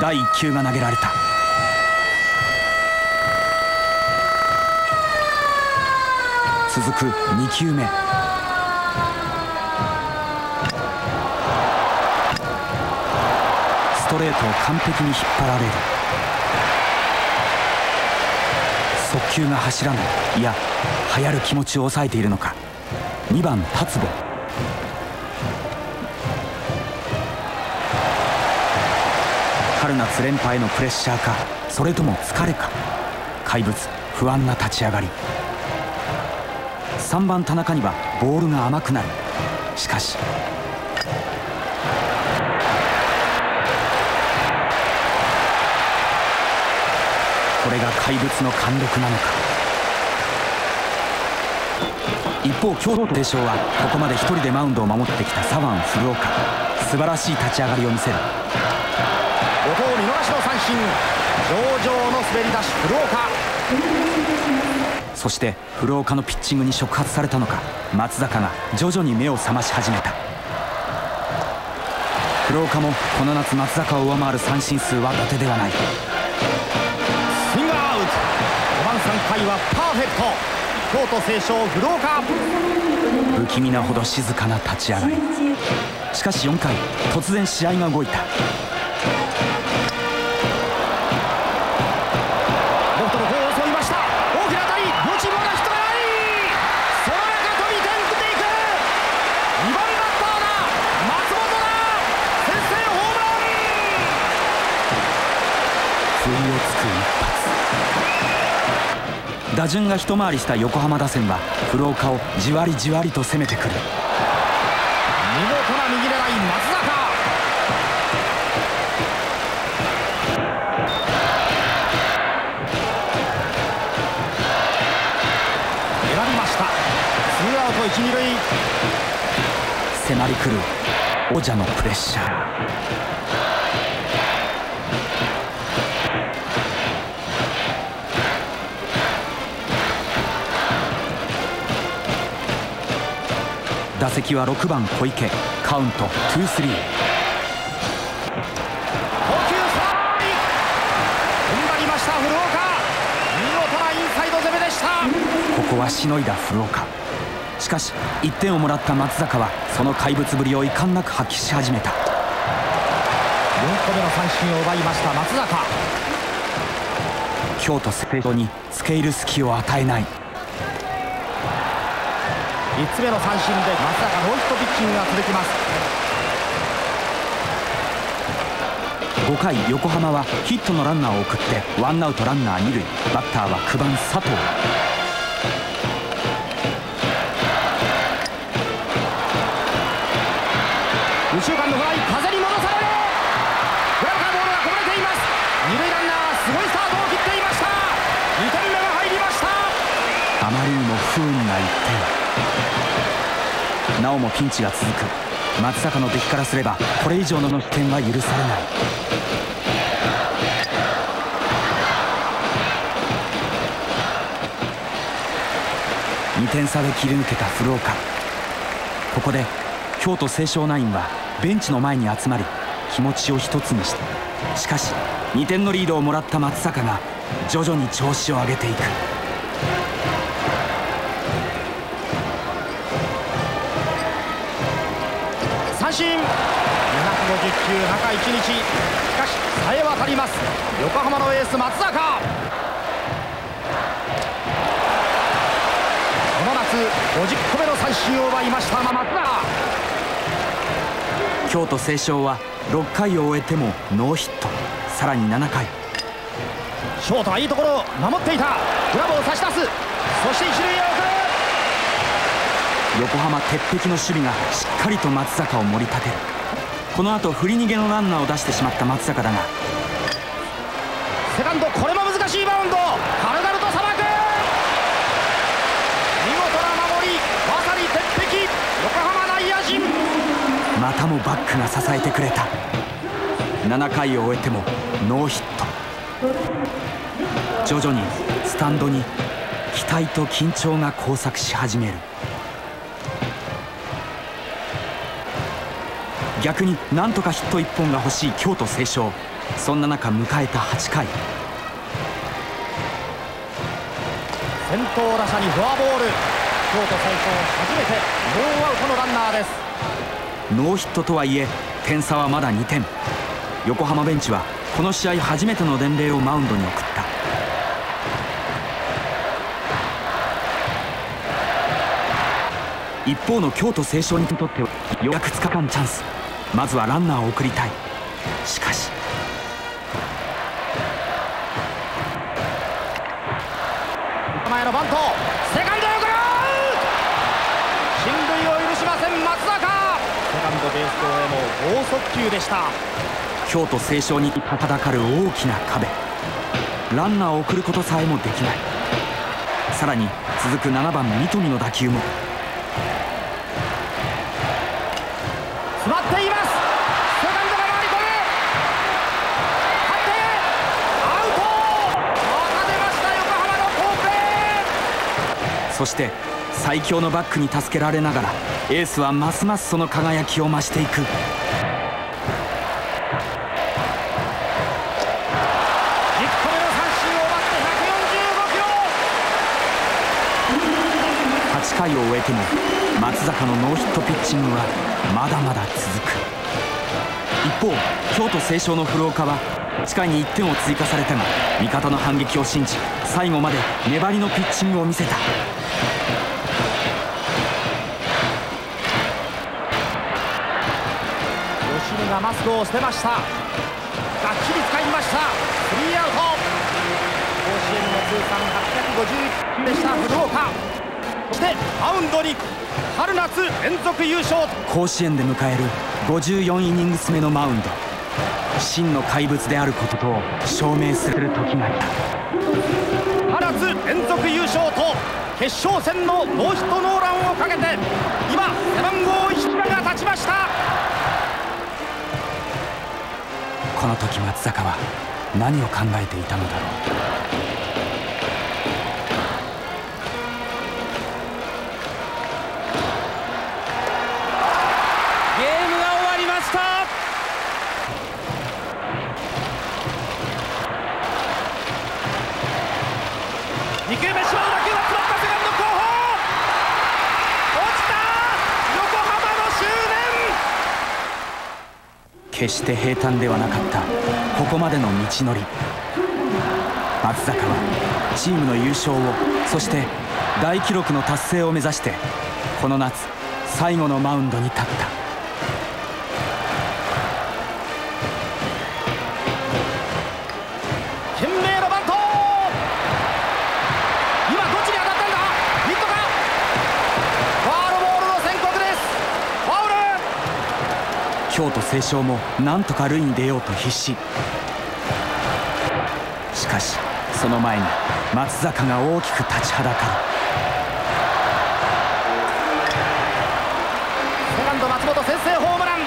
第1球が投げられた。続く2球目。ストレートを完璧に引っ張られる。速球が走らない。いや流行る気持ちを抑えているのか。2番達坊春夏連覇へのプレッシャーかそれとも疲れか。怪物不安な立ち上がり。3番田中にはボールが甘くなる。しかし。これが怪物の貫禄なのか。一方京都帝将はここまで一人でマウンドを守ってきた左腕古岡素晴らしい立ち上がりを見せる。後藤見逃しの三振。上々の滑り出し古岡。そして古岡のピッチングに触発されたのか。松坂が徐々に目を覚まし始めた。古岡もこの夏松坂を上回る三振数は伊達ではない。スイングアウト。5番3回はパーフェクト。京都清少古岡。不気味なほど静かな立ち上がり。しかし4回突然試合が動いた打順が一回りした横浜打線は古岡をじわりじわりと攻めてくる。見事な右狙い松坂。選びました。ツーアウト一二塁。迫り来る王者のプレッシャー打席は6番小池。カウント2-3捕球ストライ踏ん張りました古岡。見事なインサイド攻めでした。ここはしのいだ古岡。しかし1点をもらった松坂はその怪物ぶりを遺憾なく発揮し始めた。4個目の三振を奪いました松坂。京都スペシャルに付け入る隙を与えない3つ目の三振で松坂ノーヒットピッチングが続きます。5回横浜はヒットのランナーを送ってワンアウトランナー2塁。バッターは9番佐藤。右中間のフライ風になおもピンチが続く。松坂の出来からすればこれ以上の失点は許されない。2点差で切り抜けた古岡ここで京都清少ナインはベンチの前に集まり気持ちを一つにした。しかし2点のリードをもらった松坂が徐々に調子を上げていく。振250球中1日。しかしさえ渡ります。横浜のエース松坂。この夏50個目の三振を奪いました松坂。京都清少は6回を終えてもノーヒット。さらに7回。ショートはいいところを守っていた。グラブを差し出す。そして一塁へ送る横浜鉄壁の守備がしっかりと松坂を盛り立てる。この後振り逃げのランナーを出してしまった松坂だが。セカンドこれも難しいバウンド。軽々とさばく見事な守り。まさに鉄壁。横浜内野陣。またもバックが支えてくれた。7回を終えてもノーヒット。徐々にスタンドに期待と緊張が交錯し始める逆になんとかヒット1本が欲しい京都清少。そんな中迎えた8回。先頭打者にフォアボール。京都初めてノーアウトのランナーです。ノーヒットとはいえ点差はまだ2点。横浜ベンチはこの試合初めての伝令をマウンドに送った。一方の京都成章にとってはようやく2日間チャンスまずはランナーを送りたい。しかし。前のバント。セカンドへ送る進塁を許しません。松坂。セカンドベース上へも剛速球でした。京都成章に立ちはだかる大きな壁。ランナーを送ることさえもできない。さらに続く7番三富の打球もそして最強のバックに助けられながらエースはますますその輝きを増していく。10個目の三振を奪って8回を終えても松坂のノーヒットピッチングはまだまだ続く。一方京都成章の古岡は8回に1点を追加されたが味方の反撃を信じ最後まで粘りのピッチングを見せた。がマスクを捨てました。がっちり使いました。スリーアウト。甲子園の通算851球でした。古岡。そしてマウンドに春夏連続優勝。甲子園で迎える54イニングス目のマウンド。真の怪物であることと証明する時が来た。春夏連続優勝と決勝戦のノーヒットノーランをかけて今背番号1番が立ちましたこの時松坂は何を考えていたのだろう。決して平坦ではなかった。ここまでの道のり。松坂はチームの優勝をそして大記録の達成を目指してこの夏最後のマウンドに立った。京都成章もなんとか塁に出ようと必死。しかしその前に松坂が大きく立ちはだかる。セカンド松本先制ホームラン。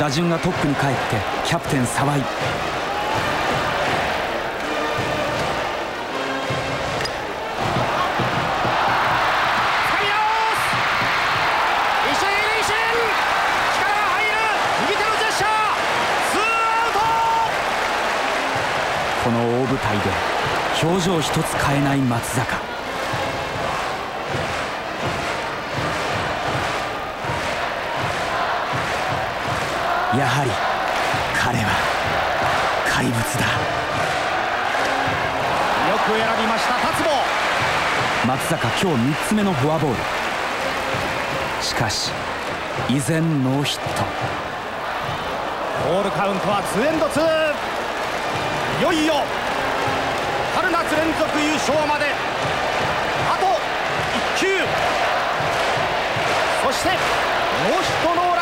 打順がトップに帰ってキャプテン沢井舞台で表情一つ変えない松坂。やはり彼は怪物だ。よく選びました達坊松坂今日3つ目のフォアボール。しかし依然ノーヒット。ボールカウントはツーエンドツー。いよいよ連続優勝まであと1球。そしてノーヒットノー